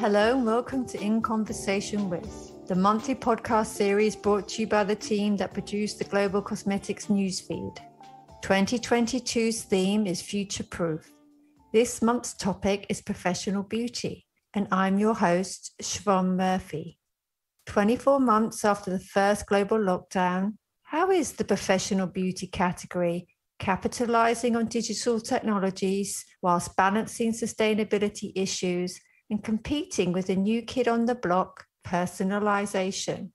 Hello and welcome to In Conversation with, the monthly podcast series brought to you by the team that produced the Global Cosmetics newsfeed. 2022's theme is future proof. This month's topic is professional beauty, and I'm your host, Siobhan Murphy. 24 months after the first global lockdown, how is the professional beauty category capitalizing on digital technologies whilst balancing sustainability issues and competing with a new kid on the block, personalization,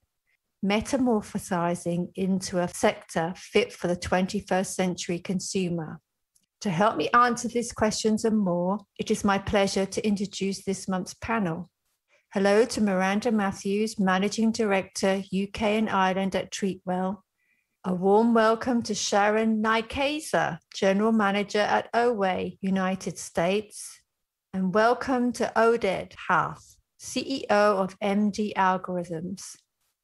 metamorphosizing into a sector fit for the 21st century consumer. To help me answer these questions and more, it is my pleasure to introduce this month's panel. Hello to Miranda Mathews, Managing Director, UK and Ireland at Treatwell. A warm welcome to Sharon Nykaza, General Manager at Oway, United States and welcome to Oded Harth, CEO of MD Algorithms.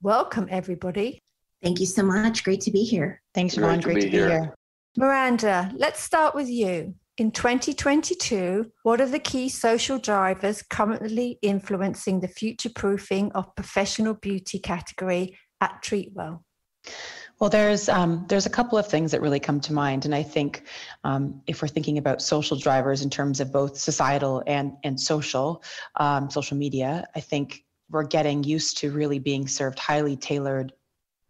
Welcome, everybody. Thank you so much. Great to be here. Thanks, Siobhan. Great, Great, to be, here. here. Miranda, let's start with you. In 2022, what are the key social drivers currently influencing the future proofing of professional beauty category at Treatwell? Well, there's um, there's a couple of things that really come to mind, and I think um, if we're thinking about social drivers in terms of both societal and and social, um, social media, I think we're getting used to really being served highly tailored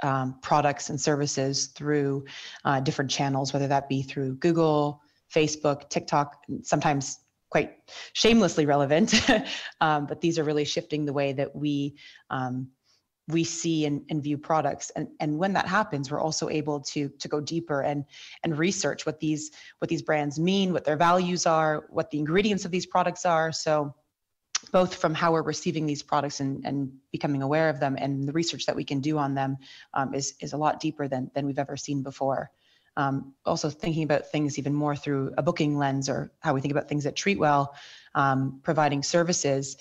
um, products and services through uh, different channels, whether that be through Google, Facebook, TikTok, sometimes quite shamelessly relevant. um, but these are really shifting the way that we um, we see and, and view products and, and when that happens we're also able to to go deeper and and research what these what these brands mean what their values are what the ingredients of these products are so both from how we're receiving these products and, and becoming aware of them and the research that we can do on them um, is, is a lot deeper than, than we've ever seen before. Um, also thinking about things even more through a booking lens or how we think about things at Treatwell, um, providing services,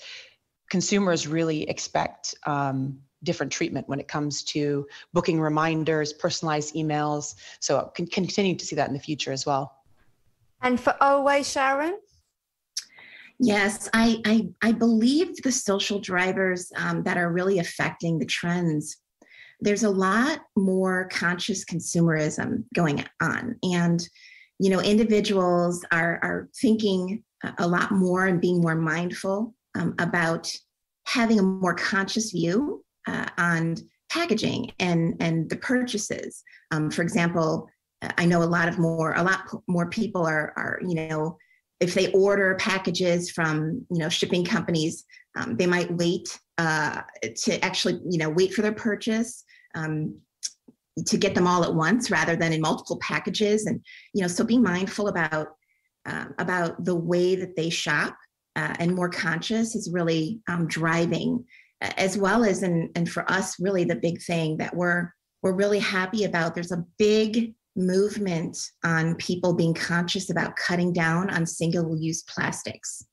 consumers really expect um, different treatment when it comes to booking reminders, personalized emails. So can continue to see that in the future as well. And for Oway, Sharon? Yes, I, I, I believe the social drivers um, that are really affecting the trends. There's a lot more conscious consumerism going on. And, you know, individuals are, are thinking a lot more and being more mindful um, about having a more conscious view uh, on packaging and and the purchases. Um, for example, I know a lot of more a lot more people are are you know if they order packages from you know shipping companies, um, they might wait uh, to actually you know wait for their purchase. Um, to get them all at once rather than in multiple packages and you know so be mindful about um, about the way that they shop uh, and more conscious is really um, driving as well as and and for us really the big thing that we're we're really happy about there's a big movement on people being conscious about cutting down on single use plastics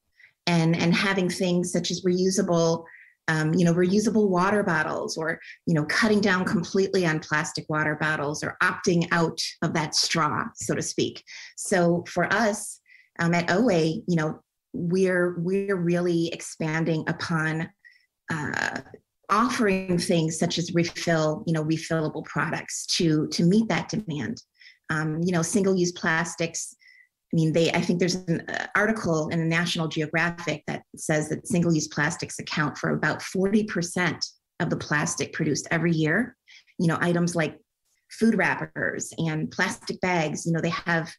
and and having things such as reusable um, you know reusable water bottles or you know cutting down completely on plastic water bottles or opting out of that straw so to speak. So for us um, at Oway you know we're we're really expanding upon uh, offering things such as refill, you know, refillable products to to meet that demand. Um, you know, single-use plastics. I mean, they. I think there's an uh, article in the National Geographic that says that single-use plastics account for about 40% of the plastic produced every year. You know, items like food wrappers and plastic bags. You know, they have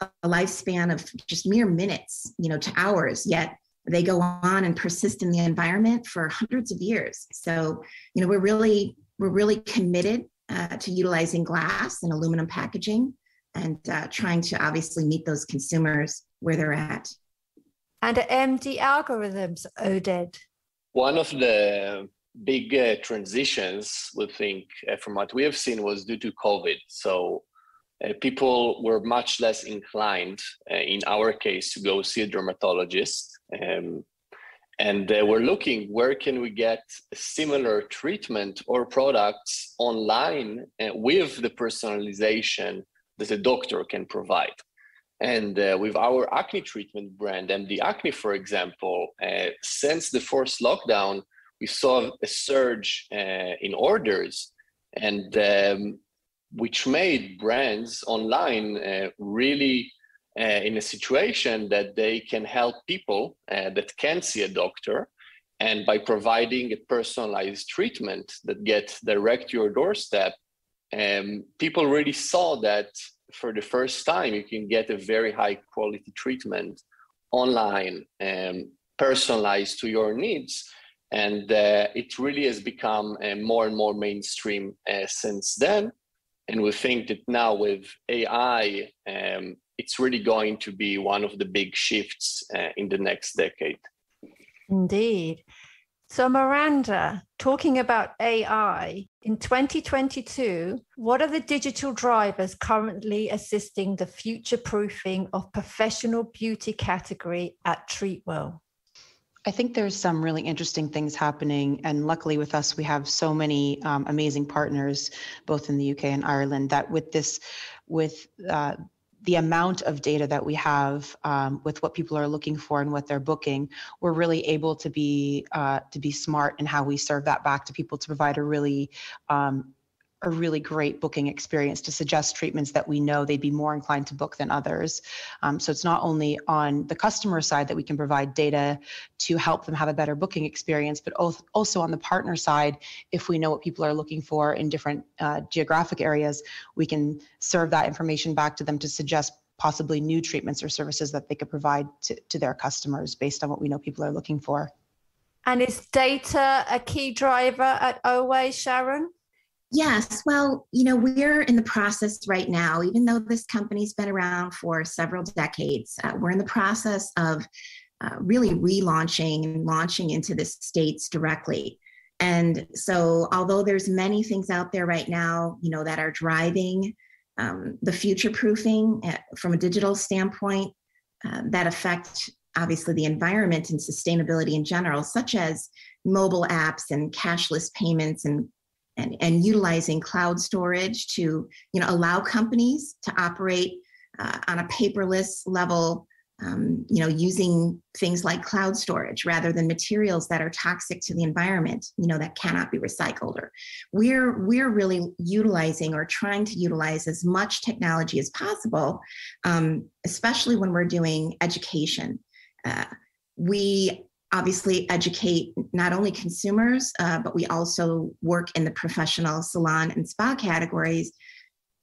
a lifespan of just mere minutes. You know, to hours. Yet they go on and persist in the environment for hundreds of years. So, you know, we're really we're really committed uh, to utilizing glass and aluminum packaging and uh, trying to obviously meet those consumers where they're at. And MD algorithms, Oded. One of the big uh, transitions, we think, uh, from what we have seen, was due to COVID. So uh, people were much less inclined, uh, in our case, to go see a dermatologist um, and uh, we're looking where can we get similar treatment or products online uh, with the personalization that a doctor can provide. And uh, with our acne treatment brand, MD Acne, for example, uh, since the first lockdown, we saw a surge uh, in orders, and um, which made brands online uh, really uh, in a situation that they can help people uh, that can't see a doctor and by providing a personalized treatment that gets direct to your doorstep um, people really saw that for the first time you can get a very high quality treatment online and um, personalized to your needs. And uh, it really has become uh, more and more mainstream uh, since then and we think that now with ai um, it's really going to be one of the big shifts uh, in the next decade indeed so, Miranda, talking about AI, in 2022, what are the digital drivers currently assisting the future proofing of professional beauty category at Treatwell? I think there's some really interesting things happening. And luckily, with us, we have so many um, amazing partners, both in the UK and Ireland, that with this, with uh, the amount of data that we have um, with what people are looking for and what they're booking, we're really able to be uh, to be smart in how we serve that back to people to provide a really um, a really great booking experience to suggest treatments that we know they'd be more inclined to book than others. Um, so it's not only on the customer side that we can provide data to help them have a better booking experience, but also on the partner side, if we know what people are looking for in different uh, geographic areas, we can serve that information back to them to suggest possibly new treatments or services that they could provide to, to their customers based on what we know people are looking for. And is data a key driver at Oway, Sharon? Yes, well, you know, we're in the process right now, even though this company's been around for several decades, uh, we're in the process of uh, really relaunching and launching into the states directly. And so, although there's many things out there right now, you know, that are driving um, the future proofing uh, from a digital standpoint uh, that affect obviously the environment and sustainability in general, such as mobile apps and cashless payments and and, and utilizing cloud storage to you know allow companies to operate uh, on a paperless level um, you know using things like cloud storage rather than materials that are toxic to the environment you know that cannot be recycled or we're we're really utilizing or trying to utilize as much technology as possible um, especially when we're doing education. Uh, we obviously educate not only consumers, uh, but we also work in the professional salon and spa categories.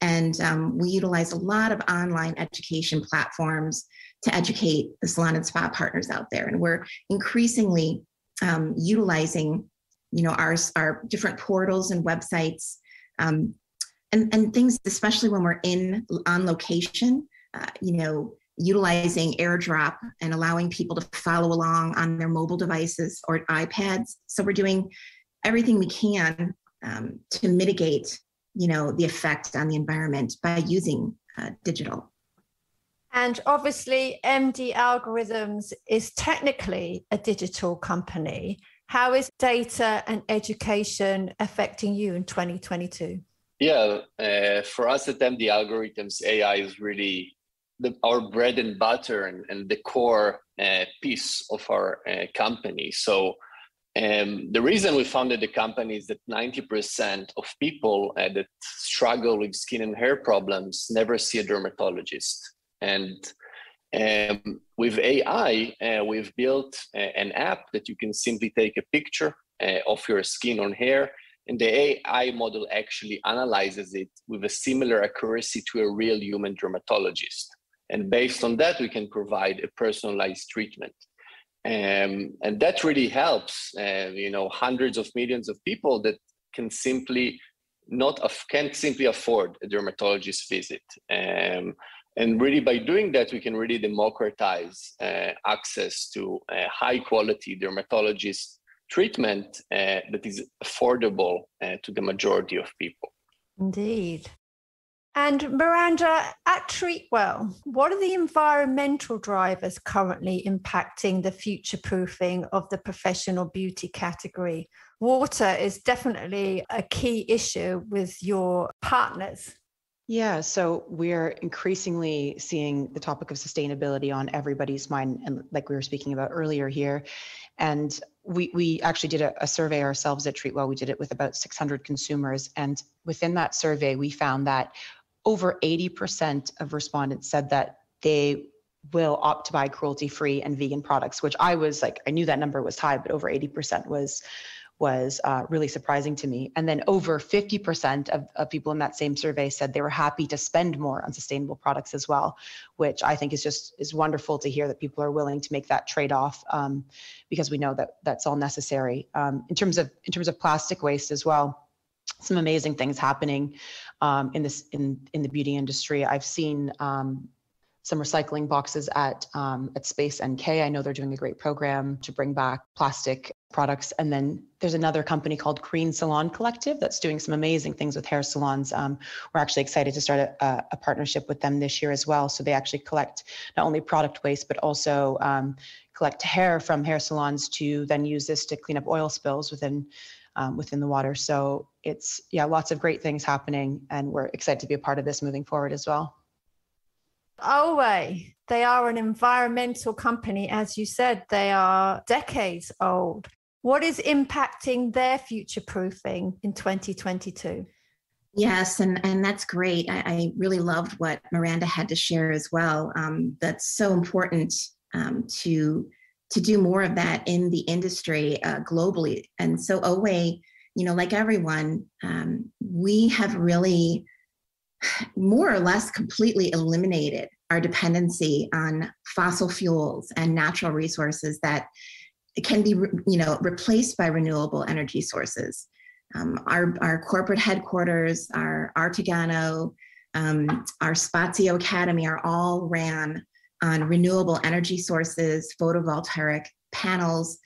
And um, we utilize a lot of online education platforms to educate the salon and spa partners out there. And we're increasingly um, utilizing, you know, our, our different portals and websites um, and, and things, especially when we're in on location, uh, you know, utilizing airdrop and allowing people to follow along on their mobile devices or ipads. So we're doing everything we can um, to mitigate you know the effect on the environment by using uh, digital. And obviously md algorithms is technically a digital company. How is data and education affecting you in 2022 yeah uh, for us at md algorithms ai is really the, our bread and butter and, and the core uh, piece of our uh, company. So um, the reason we founded the company is that 90% of people uh, that struggle with skin and hair problems never see a dermatologist. And um, with AI, uh, we've built uh, an app that you can simply take a picture uh, of your skin or hair and the AI model actually analyzes it with a similar accuracy to a real human dermatologist. And based on that, we can provide a personalized treatment. Um, and that really helps, uh, you know, hundreds of millions of people that can simply not can't simply afford a dermatologist visit. Um, and really, by doing that, we can really democratize uh, access to high quality dermatologist treatment uh, that is affordable uh, to the majority of people. Indeed. And Miranda, at Treatwell, what are the environmental drivers currently impacting the future proofing of the professional beauty category? Water is definitely a key issue with your partners. Yeah, so we're increasingly seeing the topic of sustainability on everybody's mind, and like we were speaking about earlier here. And we, we actually did a, a survey ourselves at Treatwell. We did it with about 600 consumers. And within that survey, we found that over 80% of respondents said that they will opt to buy cruelty free and vegan products, which I was like, I knew that number was high, but over 80% was was uh, really surprising to me. And then over 50% of, of people in that same survey said they were happy to spend more on sustainable products as well, which I think is just is wonderful to hear that people are willing to make that trade-off um, because we know that that's all necessary. Um, in terms of in terms of plastic waste as well, some amazing things happening um, in this in in the beauty industry. I've seen um, some recycling boxes at um, at Space NK. I know they're doing a great program to bring back plastic products. And then there's another company called Green Salon Collective that's doing some amazing things with hair salons. Um, we're actually excited to start a, a, partnership with them this year as well. So they actually collect not only product waste but also um, collect hair from hair salons to then use this to clean up oil spills within. Um, within the water. So it's, yeah, lots of great things happening, and we're excited to be a part of this moving forward as well. Oway, they are an environmental company. As you said, they are decades old. What is impacting their future proofing in 2022? Yes, and, and that's great. I, I, really loved what Miranda had to share as well. Um, that's so important um, to to do more of that in the industry uh, globally. And so, Oway, you know, like everyone, um, we have really more or less completely eliminated our dependency on fossil fuels and natural resources that can be you know replaced by renewable energy sources um, our, our corporate headquarters our artigano um, our spazio academy are all ran on renewable energy sources photovoltaic panels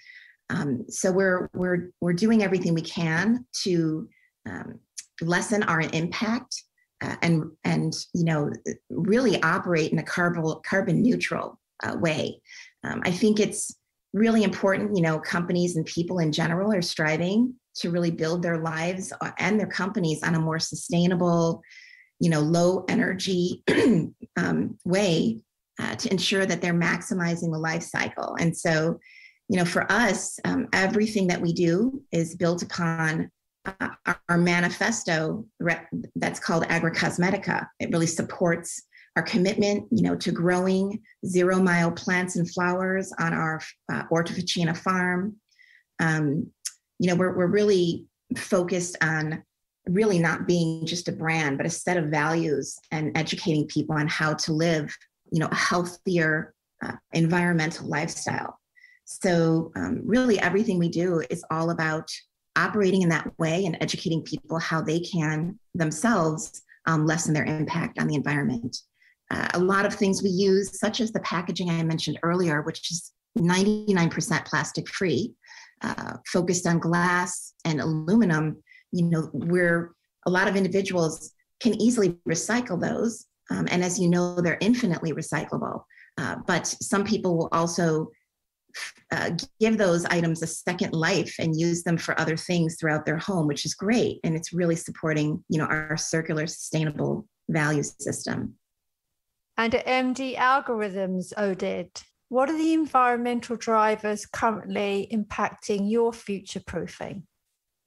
um, so we're we're we're doing everything we can to um, lessen our impact uh, and and you know really operate in a carbon carbon neutral uh, way. Um, I think it's really important. You know, companies and people in general are striving to really build their lives uh, and their companies on a more sustainable, you know, low energy um, way uh, to ensure that they're maximizing the life cycle. And so, you know, for us, um, everything that we do is built upon our manifesto that's called Agricosmetica. It really supports our commitment, you know, to growing zero mile plants and flowers on our uh, farm. Um, you know, we're, we're really focused on really not being just a brand, but a set of values and educating people on how to live, you know, a healthier uh, environmental lifestyle. So um, really everything we do is all about operating in that way and educating people how they can themselves um, lessen their impact on the environment. Uh, a lot of things we use, such as the packaging I mentioned earlier, which is 99% plastic free, uh, focused on glass and aluminum, you know, where a lot of individuals can easily recycle those. Um, and as you know, they're infinitely recyclable. Uh, but some people will also uh, give those items a second life and use them for other things throughout their home, which is great. And it's really supporting, you know, our circular sustainable value system. And MD algorithms, Oded, what are the environmental drivers currently impacting your future proofing?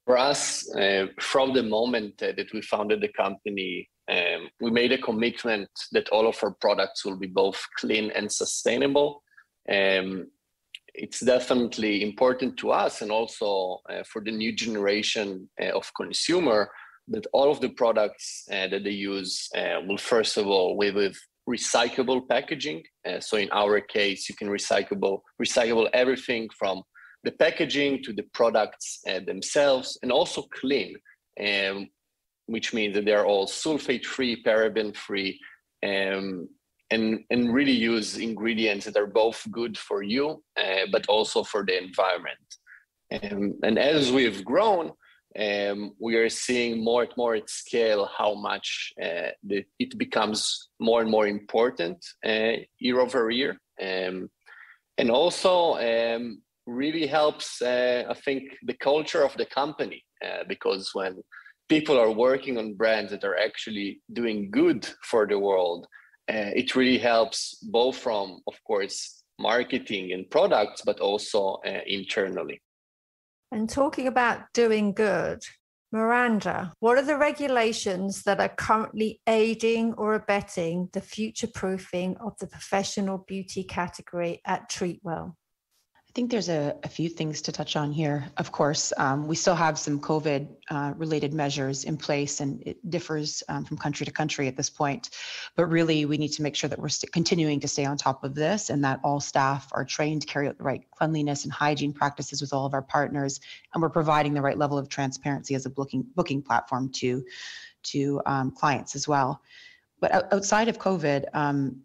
For us, uh, from the moment uh, that we founded the company, um, we made a commitment that all of our products will be both clean and sustainable. Um, it's definitely important to us and also uh, for the new generation uh, of consumer that all of the products uh, that they use uh, will first of all with recyclable packaging uh, so in our case you can recyclable recycle everything from the packaging to the products uh, themselves and also clean um, which means that they're all sulfate free paraben free um, and, and really use ingredients that are both good for you, uh, but also for the environment. Um, and as we've grown, um, we are seeing more and more at scale how much uh, the, it becomes more and more important uh, year over year. Um, and also um, really helps, uh, I think, the culture of the company uh, because when people are working on brands that are actually doing good for the world, uh, it really helps both from, of course, marketing and products, but also uh, internally. And talking about doing good, Miranda, what are the regulations that are currently aiding or abetting the future proofing of the professional beauty category at Treatwell? I think there's a, a few things to touch on here. Of course, um, we still have some COVID uh, related measures in place, and it differs um, from country to country at this point. But really, we need to make sure that we're st- continuing to stay on top of this and that all staff are trained to carry out the right cleanliness and hygiene practices with all of our partners, and we're providing the right level of transparency as a booking booking platform to to um, clients as well. But outside of COVID, um,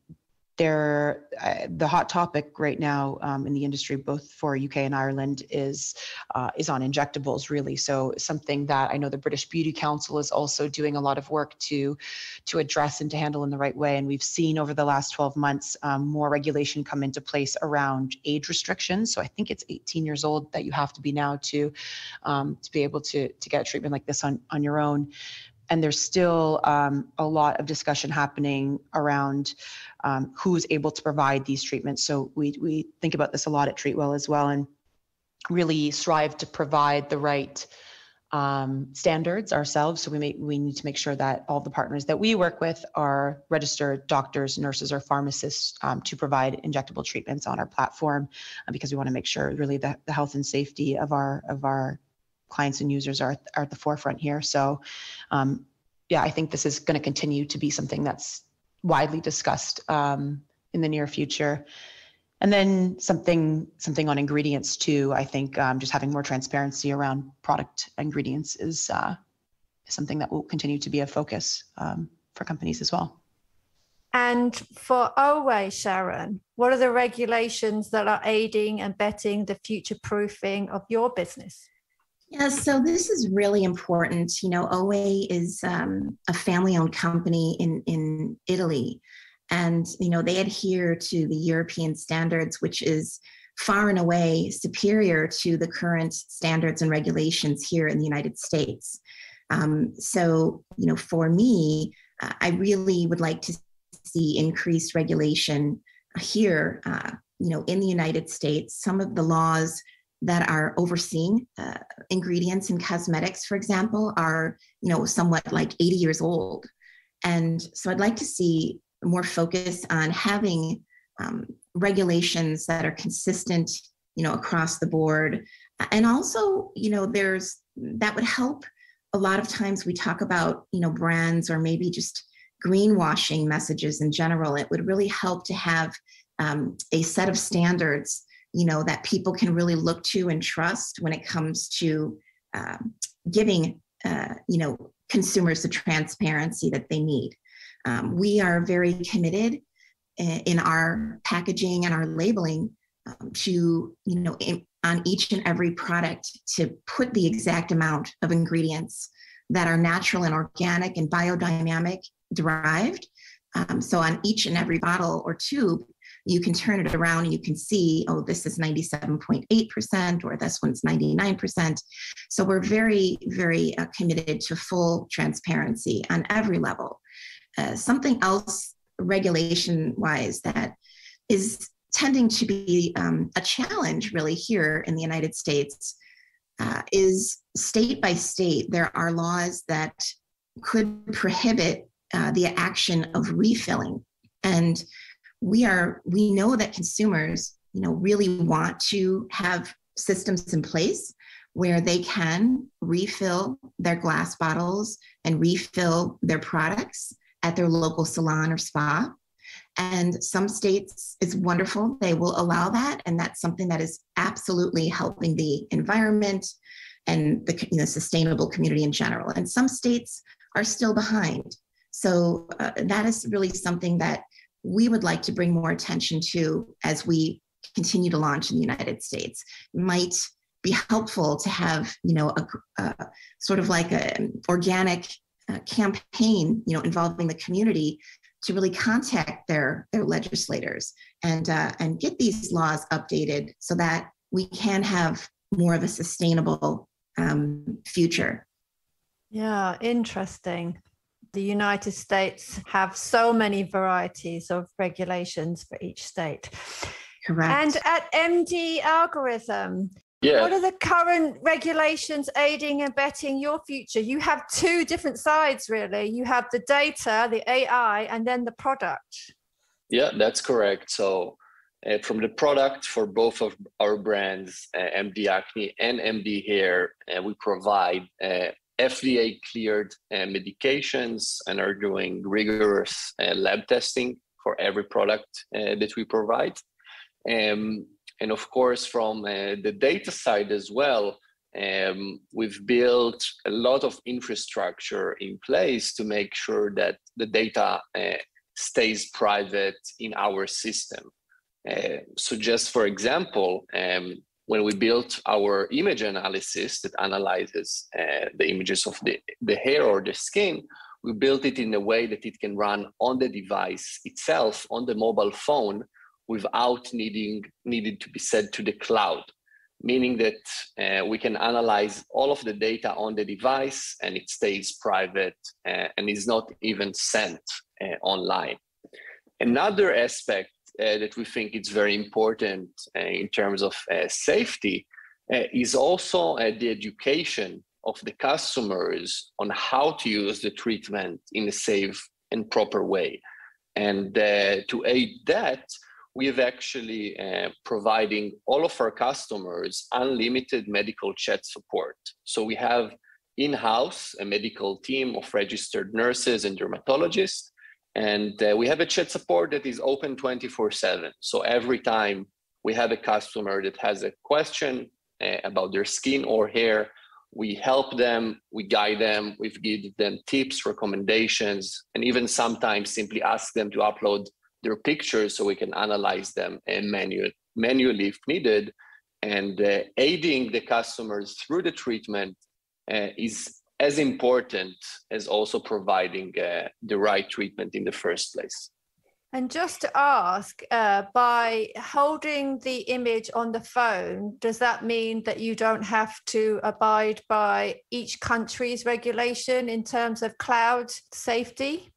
there uh, the hot topic right now um, in the industry both for uk and ireland is uh, is on injectables really. So something that i know the british beauty council is also doing a lot of work to to address and to handle in the right way. And we've seen over the last 12 months um, more regulation come into place around age restrictions. So i think it's 18 years old that you have to be now to um, to be able to to get treatment like this on on your own and there's still um, a lot of discussion happening around um, who's able to provide these treatments. So we we think about this a lot at Treatwell as well, and really strive to provide the right um, standards ourselves. So we may, we need to make sure that all the partners that we work with are registered doctors, nurses, or pharmacists um, to provide injectable treatments on our platform, uh, because we want to make sure really that the health and safety of our of our clients and users are, are at the forefront here. So, um, yeah, I think this is going to continue to be something that's widely discussed um, in the near future. And then something something on ingredients too. I think um, just having more transparency around product ingredients is uh, something that will continue to be a focus um, for companies as well. And for OWAY, Sharon, what are the regulations that are aiding and betting the future proofing of your business? Yeah, so this is really important. You know, Oway is um, a family-owned company in in Italy, and you know they adhere to the European standards, which is far and away superior to the current standards and regulations here in the United States. Um, so, you know, for me, I really would like to see increased regulation here. Uh, you know, in the United States, some of the laws that are overseeing uh, ingredients in cosmetics, for example, are you know somewhat like 80 years old, and so I'd like to see more focus on having um, regulations that are consistent, you know, across the board, and also you know there's that would help. A lot of times we talk about you know brands or maybe just greenwashing messages in general. It would really help to have um, a set of standards you know that people can really look to and trust when it comes to um, giving uh, you know consumers the transparency that they need. Um, we are very committed in, our packaging and our labeling um, to you know in, on each and every product to put the exact amount of ingredients that are natural and organic and biodynamic derived um, so on each and every bottle or tube you can turn it around and you can see, oh, this is 97.8% or this one's 99%. So we're very, very uh, committed to full transparency on every level. Uh, something else regulation wise that is tending to be um, a challenge really here in the United States uh, is state by state, there are laws that could prohibit uh, the action of refilling. And we are we know that consumers you know really want to have systems in place where they can refill their glass bottles and refill their products at their local salon or spa. And some states it's wonderful they will allow that. And that's something that is absolutely helping the environment and the you know, sustainable community in general. And some states are still behind. So uh, that is really something that we would like to bring more attention to as we continue to launch in the United States. might be helpful to have, you know, a, a sort of like an organic uh, campaign, you know, involving the community to really contact their their legislators and uh, and get these laws updated so that we can have more of a sustainable um, future Yeah, interesting. The United States have so many varieties of regulations for each state. Correct. And at MD Algorithm, Yeah, what are the current regulations aiding and betting your future? You have two different sides, really. You have the data, the AI, and then the product. yeah, that's correct. So uh, from the product for both of our brands, uh, MD Acne and MD Hair, uh, we provide uh, FDA cleared uh, medications and are doing rigorous uh, lab testing for every product uh, that we provide. Um, and of course, from the data side as well, um, we've built a lot of infrastructure in place to make sure that the data uh, stays private in our system. Uh, so, just for example, um, when we built our image analysis that analyzes uh, the images of the, the hair or the skin, we built it in a way that it can run on the device itself, on the mobile phone, without needing needed to be sent to the cloud. Meaning that uh, we can analyze all of the data on the device and it stays private uh, and is not even sent uh, online. Another aspect that we think it's very important uh, in terms of uh, safety is also the education of the customers on how to use the treatment in a safe and proper way and to aid that we have actually uh, providing all of our customers unlimited medical chat support. So we have in-house a medical team of registered nurses and dermatologists, and uh, we have a chat support that is open 24/7. So every time we have a customer that has a question uh, about their skin or hair, we help them, we guide them, we give them tips, recommendations, and even sometimes simply ask them to upload their pictures so we can analyze them and manual, manually if needed. And uh, aiding the customers through the treatment uh, is as important as also providing uh, the right treatment in the first place. And just to ask, uh, by holding the image on the phone, does that mean that you don't have to abide by each country's regulation in terms of cloud safety?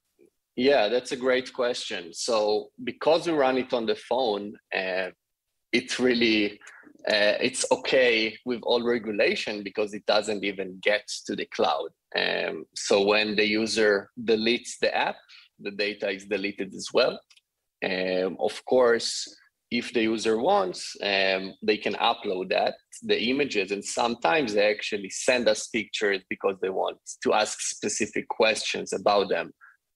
Yeah, that's a great question. So because we run it on the phone, uh, it's really uh, it's okay with all regulation because it doesn't even get to the cloud. Um, so when the user deletes the app, the data is deleted as well. Um, of course, if the user wants, um, they can upload that, the images, and sometimes they actually send us pictures because they want to ask specific questions about them.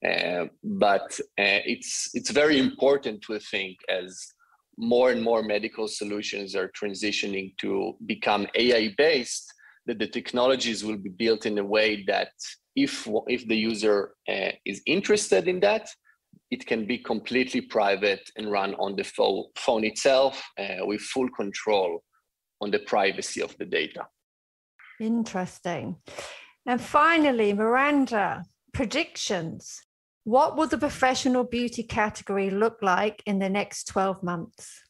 Uh, but uh, it's it's very important to think as more and more medical solutions are transitioning to become AI based that the technologies will be built in a way that if if the user uh, is interested in that it can be completely private and run on the phone, phone itself uh, with full control on the privacy of the data. Interesting. And finally miranda predictions what will the professional beauty category look like in the next 12 months?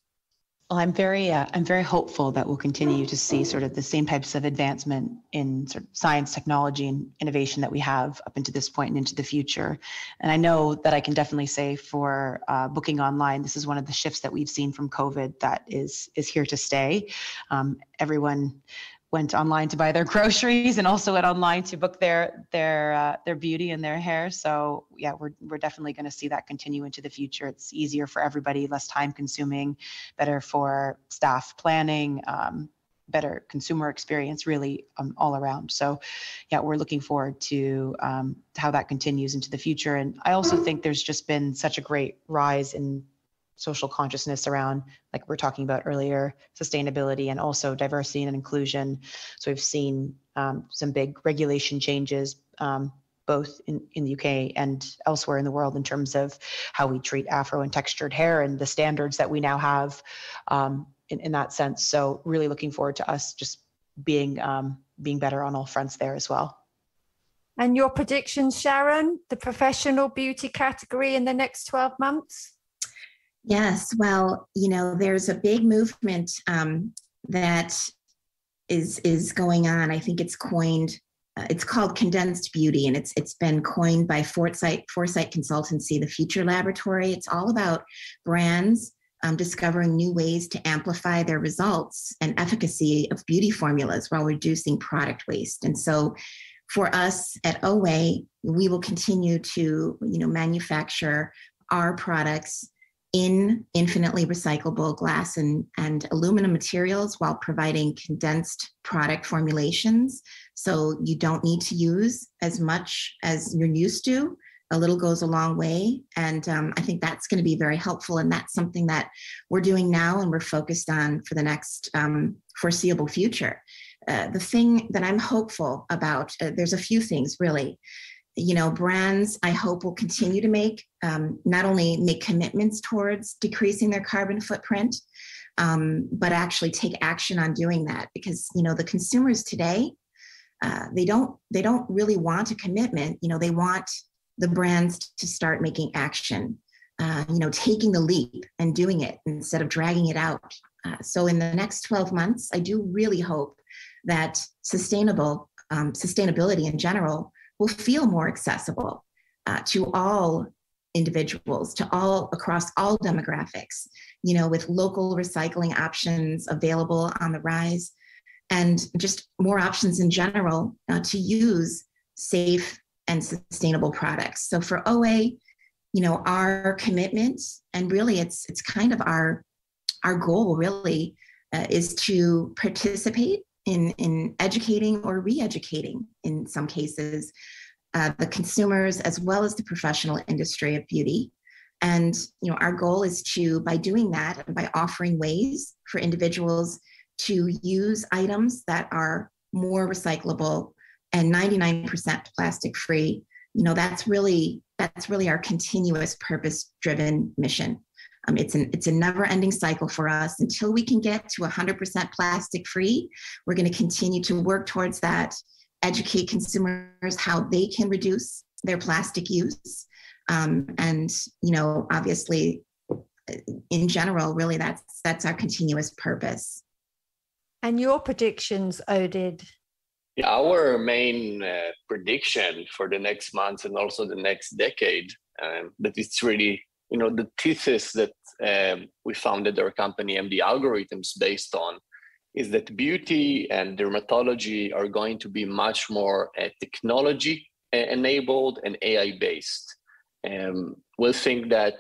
Well, I'm very, uh, I'm very hopeful that we'll continue to see sort of the same types of advancement in sort of science, technology, and innovation that we have up into this point and into the future. And I know that I can definitely say for uh, booking online, this is one of the shifts that we've seen from COVID that is is here to stay. Um, everyone went online to buy their groceries and also went online to book their their uh, their beauty and their hair. So yeah, we're we're definitely going to see that continue into the future. It's easier for everybody, less time consuming, better for staff planning. Um, better consumer experience really um, all around so yeah we're looking forward to um, how that continues into the future and i also think there's just been such a great rise in social consciousness around, like we are talking about earlier, sustainability and also diversity and inclusion. So we've seen um, some big regulation changes, um, both in, in the UK and elsewhere in the world, in terms of how we treat Afro and textured hair and the standards that we now have um, in, in that sense. So really looking forward to us just being um, being better on all fronts there as well. And your predictions, Sharon, the professional beauty category in the next 12 months? Yes, well, you know, there's a big movement um, that is is going on. I think it's coined uh, it's called condensed beauty and it's it's been coined by foresight foresight consultancy the future laboratory it's all about brands um, discovering new ways to amplify their results and efficacy of beauty formulas while reducing product waste and so for us at Oway, we will continue to you know manufacture our products in infinitely recyclable glass and, and aluminum materials while providing condensed product formulations. So you don't need to use as much as you're used to. A little goes a long way. And um, I think that's going to be very helpful. And that's something that we're doing now and we're focused on for the next um, foreseeable future. Uh, the thing that I'm hopeful about, uh, there's a few things really you know brands i hope will continue to make um, not only make commitments towards decreasing their carbon footprint um, but actually take action on doing that because you know the consumers today uh, they don't they don't really want a commitment. You know they want the brands to start making action uh, you know taking the leap and doing it instead of dragging it out. Uh, so in the next 12 months i do really hope that sustainable um, sustainability in general will feel more accessible uh, to all individuals, to all across all demographics, you know, with local recycling options available on the rise and just more options in general uh, to use safe and sustainable products. So for Oway, you know, our commitment and really it's it's kind of our our goal really uh, is to participate in, in educating or re-educating in some cases uh, the consumers as well as the professional industry of beauty. And you know our goal is to by doing that and by offering ways for individuals to use items that are more recyclable and 99% plastic free you know that's really that's really our continuous purpose driven mission um, it's an it's a never ending cycle for us until we can get to 100% plastic free. We're going to continue to work towards that, educate consumers how they can reduce their plastic use, um, and you know, obviously, in general, really that's that's our continuous purpose. And your predictions, Oded? Yeah, our main uh, prediction for the next months and also the next decade um, that it's really you know the thesis that um, we founded our company MD Algorithms based on is that beauty and dermatology are going to be much more uh, technology uh, enabled and AI based. Um, we think that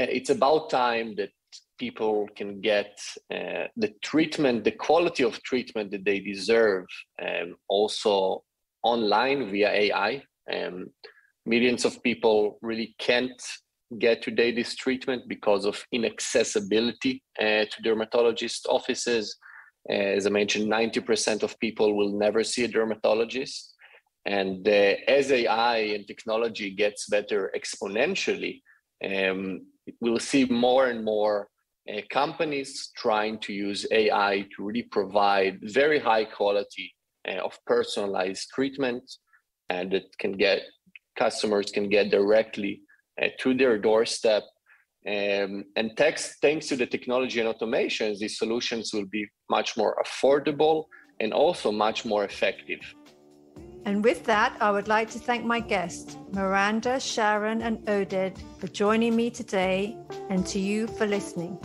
uh, it's about time that people can get uh, the treatment, the quality of treatment that they deserve, um, also online via AI. Um, millions of people really can't get today this treatment because of inaccessibility uh, to dermatologist offices. Uh, as I mentioned, 90% of people will never see a dermatologist. And uh, as AI and technology gets better exponentially, um, we'll see more and more uh, companies trying to use AI to really provide very high quality uh, of personalized treatment and that can get customers can get directly to their doorstep. Um, and thanks, thanks to the technology and automations, these solutions will be much more affordable and also much more effective. And with that, I would like to thank my guests, Miranda, Sharon, and Oded, for joining me today, and to you for listening.